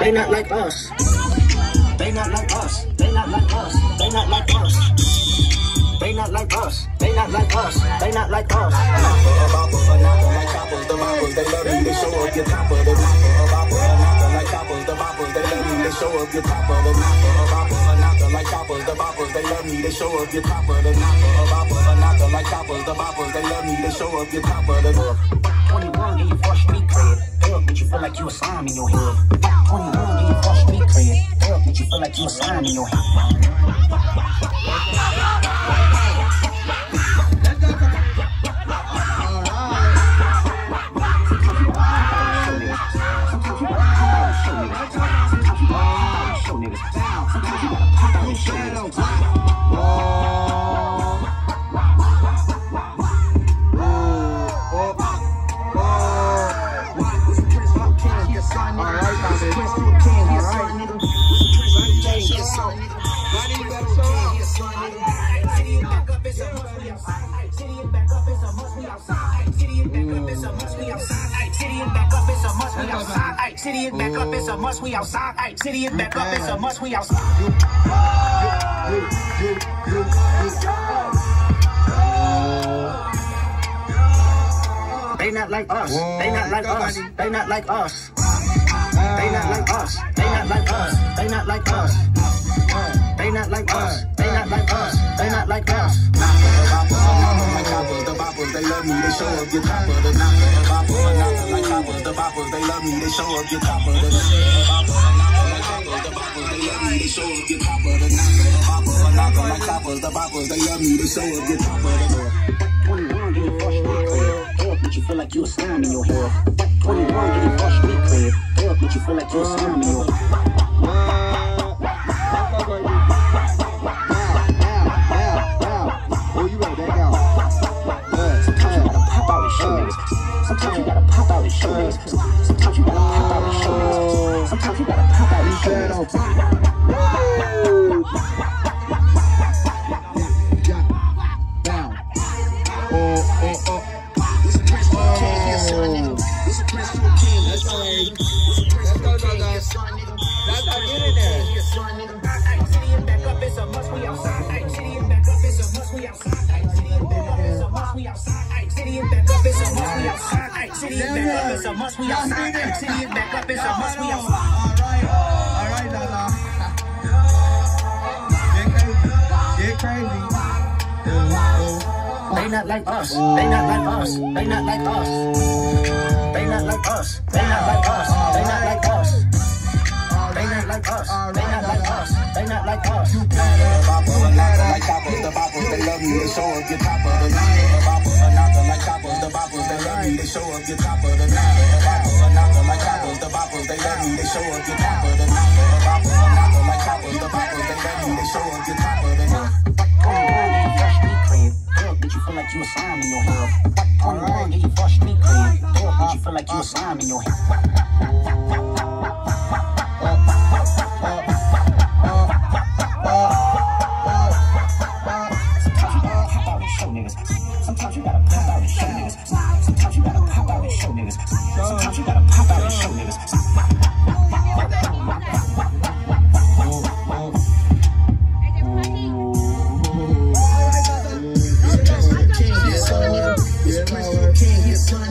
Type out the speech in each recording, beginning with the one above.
They not like us. They not like us. They not like us. They not like us. They not like us. They not like us. They not like us. like choppers, the boppers, they love me. They show up your of the like choppers, the boppers, they love me. They show up your top of the like choppers, the boppers, they love me. They show up your of the like choppers, the boppers, they love me. They show up your of the 21, get you for street cred. Up, make you feel like you a slime in your head. 21, get you for street cred. Up, make you feel like you a slime in your head. It's a must, we outside. Ay, city is back up, it's a must, we outside. They not like us. They not like us. They not like us. They not like us. They not like us. They not like us. They not like us. They not like us. They not like us they love me, they show up your of The knocker, the bopper, the knocker like coppers. The boppers, they love me, they show up your of The knocker, the bopper, the knocker like coppers. The boppers, they love me, they show up your copper. The of the bopper, the knocker like coppers. The boppers, they love me, they show up your copper. Twenty-one, get a fresh clear. Help, but you feel like you a slime in your hair. Twenty-one, get a fresh me clear. Help, but you feel like you a slime in your hair. out. Sometimes you gotta pop out his shootings. Sometimes you gotta pop out his shoulders. Niggas. it's a must we outside. City is back up, it's a must we outside. Alright, alright, Lala. Get crazy. Get crazy. They not like us. They not like us. They not like us. They not like us. They not like us. They not like us. They not like us. They not like us. They not like us. You better. Like choppers, the boppers, they love me. They show up your top of the line. The boppers, like choppers, the boppers, they love me. They show up your top of the line. The boppers, like choppers, the boppers, they love me. They show up your top of the line. The boppers, like choppers, the boppers, they love me. They show up your top of the line. Make you feel like you a slime in your head. 21, get you for street cred. Make you feel like you a slime in your head.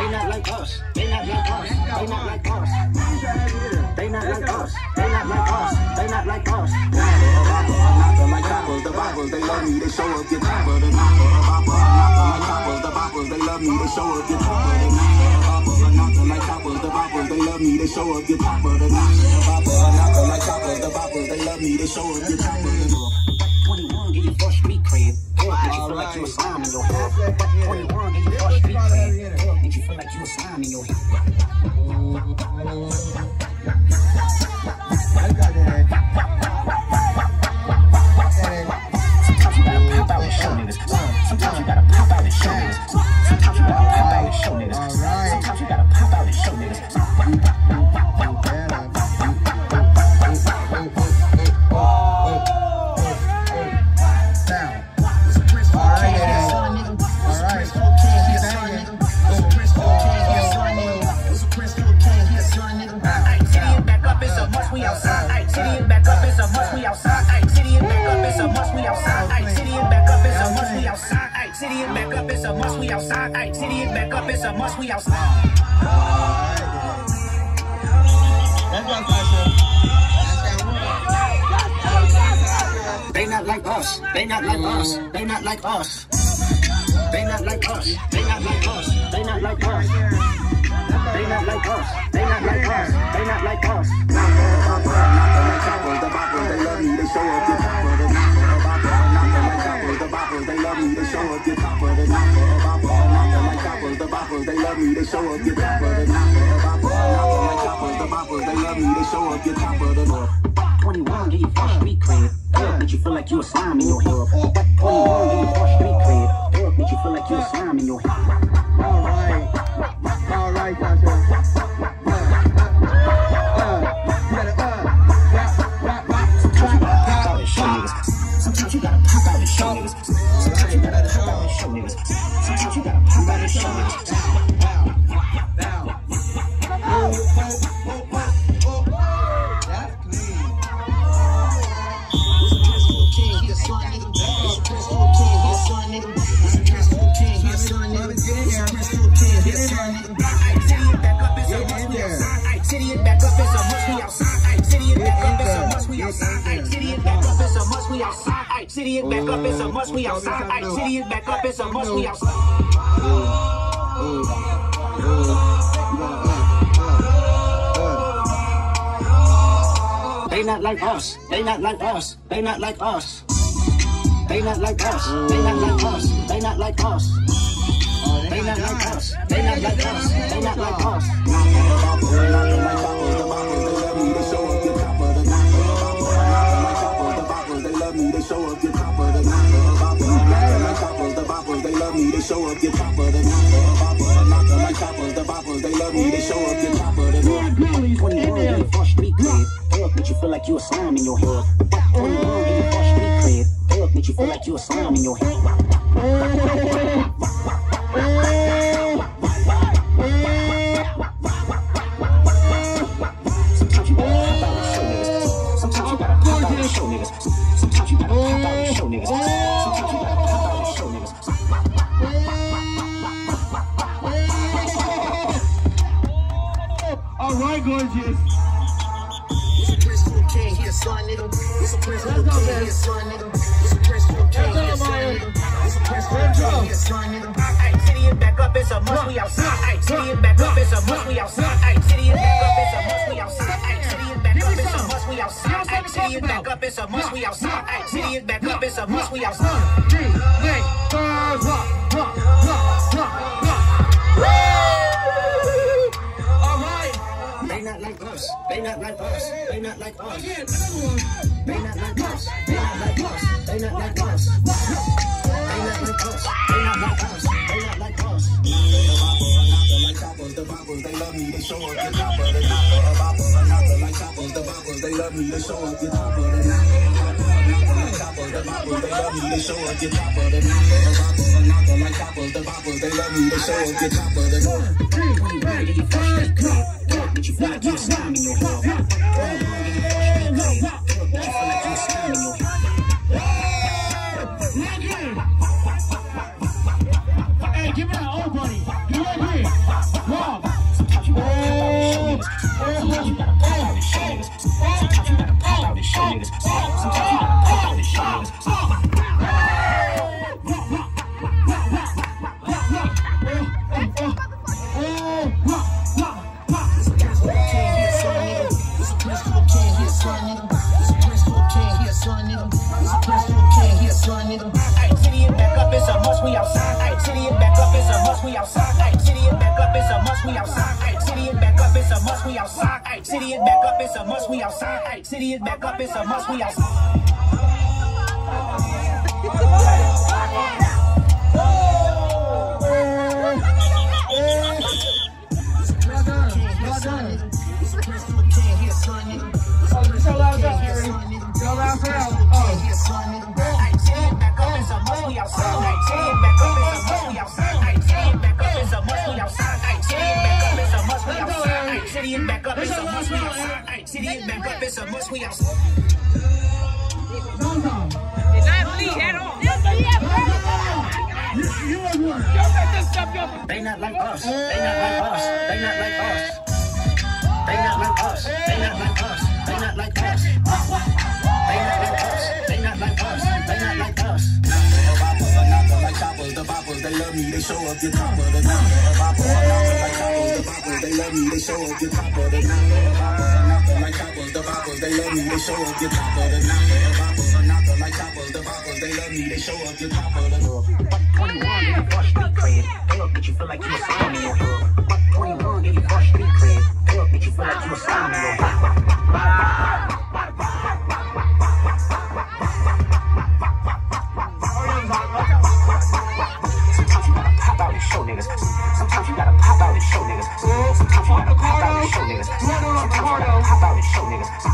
They not like us. They not like us. They not like us. They not like us. They not like us. They not like us. Like choppers, the boppers, they love me. They show up your of the knocker. Like choppers, the boppers, they love me. They show up your of the knocker. Like choppers, the boppers, they love me. They show up your of the knocker. Like choppers, the boppers, they love me. They show up your the knocker. 21, get you for street cred. Make you feel like you a slime in your head. 21, get you you a slime in your head. Like us. They not like us. They not like us. They not like us. They not like us. They not like us. They not like us. They not like us. They not like us. Not like choppers. The boppers, they love me. They show up the top of the knocker. Knocker like choppers. The boppers, they love me. They show up the top of the knocker. Knocker like choppers. The boppers, they love me. They show up the top of the knocker. Knocker like choppers. The boppers, they love me. They show up the top of the 就啥也没有。Outside. Ay, city is. They not like us. They not like us. They not like us. They not like us. They not like us. They not like us. They not like us. They not like us. They not like us. Me, they show up the top of the The boppers, they love me, they show up the top of the knocker like choppers, the boppers, they love me, they show up the top of the knocker. 21, give you fresh street cred. Fuck, make you feel like you a slime in your head. 21, give you fresh street cred. Fuck, make you feel like you a slime in your head. All right, gorgeous. It's a a. It's a a. It's a a. It's a a back up, it's a must, we outside. Back up, it's a must, we outside. Back up, it's a must, we outside. Back up, it's a must, we outside. Back up, it's a must, we outside. Back up, it's a must, we outside. Like us. They not like us. They not like us. They not like us. They not like us. They not like us. They not like us. They not like us. Like choppers, the boppers, they love me. They show up the top of the knocker. A bopper, a knocker like choppers, the boppers, they love me. They show up the top of the knocker. Like choppers, the boppers, they love me. They show up the top of the knocker. A bopper, a knocker like choppers, the boppers, they love me. They show up the top of the knocker. 21, give you you're not put your slime in your heart. City is back up, it's a must, we outside. They not like us. They not like us. They not like us. They not like us. They not like us. They not like us. They not like us. They not like us. Choppers, they love me, they show up the top of the mountain. Like choppers, the boppers, they love me, they show up the top of the mountain. Like choppers, the boppers, they love me, they show up the top of the mountain. Like choppers, the boppers, they love me, they show up the top of the mountain. 21, give you fresh street cred. Up, bitch, you feel like you a slime in your hood. 21, give you fresh street cred. Up, bitch, you feel like you a slime in your hood. show niggas. Let on a How about it, show niggas?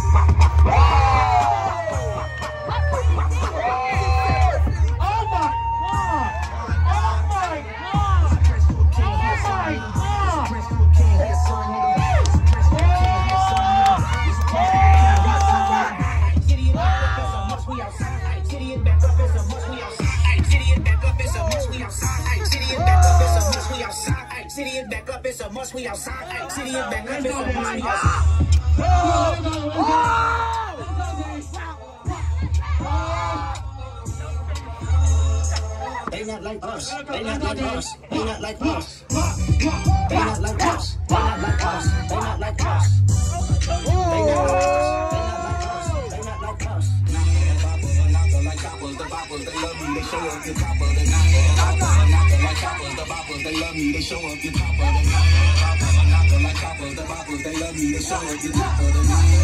They not like us. They not like us. They not like us. They not like us. They not like us. They not like us. They not like us. They not like us. They're not like choppers, the boppers, they love me, they show up the top of the mountain. Like choppers, the boppers, they love me, they show up the top of the mountain. Like choppers, the boppers, they love me, they show up the top of the mountain.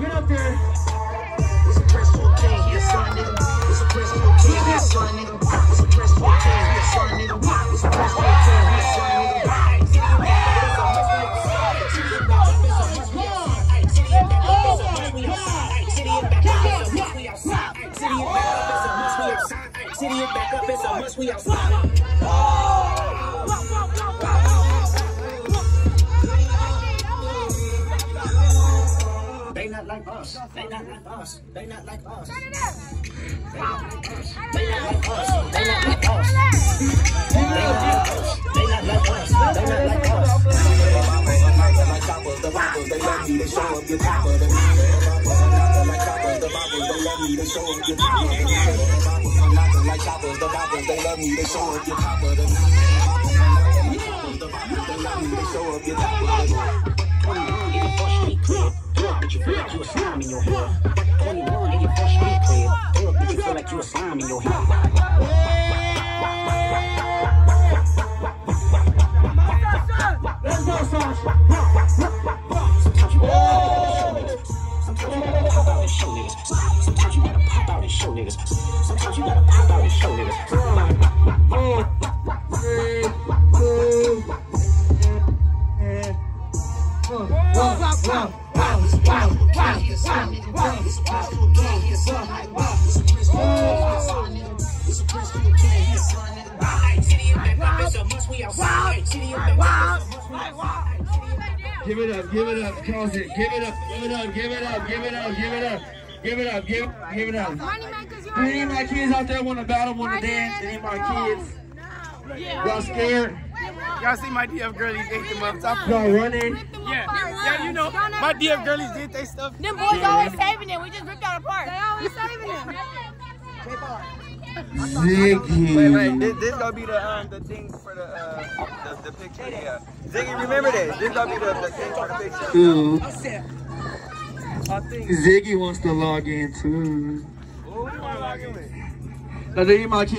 Get up there. City and back up, a must we outside. Oh. us. They not like us. They not like us. Shut it up. They not like us. They not like us. They not like us. They not like us. They not like us. They not like us. The boppers, they love me, they show up your papa. The boppers, like choppers, the boppers, they love me, they show up your papa. The boppers, like choppers, the boppers, they love me, they show up your papa. The boppers, like choppers, the boppers, they love me, they show up your papa feel like you a slime in your head. 21, get your first street you feel like you a slime in your head. Let's go. Sometimes you gotta pop out and show niggas. Sometimes you gotta pop out and show niggas. Sometimes you gotta pop out and show up, it's a must, we outside. City and back up, it's a must, we outside. Give it up, give it up, cause it. Give it up, give it up, give it up, give it up, give it up. Give it up, give, give it up. Money Any of my kids out there want to battle, want to dance? Any of my kids? Y'all scared? Y'all see my DF girlies ate them up top. Y'all running? Yeah, yeah, you know, my DF girlies did they stuff. Them boys always saving it. We just ripped out apart. They always saving it. Ziggy. Wait, wait, this, this gonna be the um the thing for the uh the, the picture. Yeah, Ziggy, remember this. This gonna be the, the thing for the picture. Ooh, I think. Ziggy wants to log in too. Who you wanna log in with? Of my kids